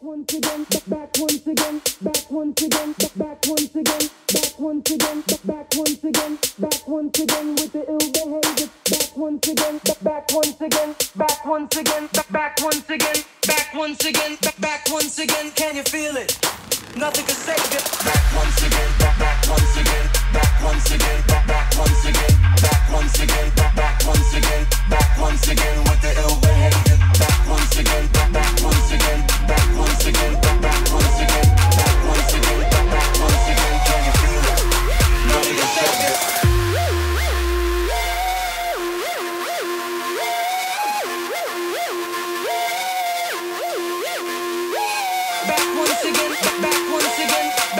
once again, back once again, back once again, back once again, back once again with the ill behavior. Back once again, back once again, back once again, back once again, back once again, back once again. Can you feel it? Nothing can save it. Back once again, back once again, back once again, back once again, back once again, back once again, back once again with the ill behavior. Back once again, back once again.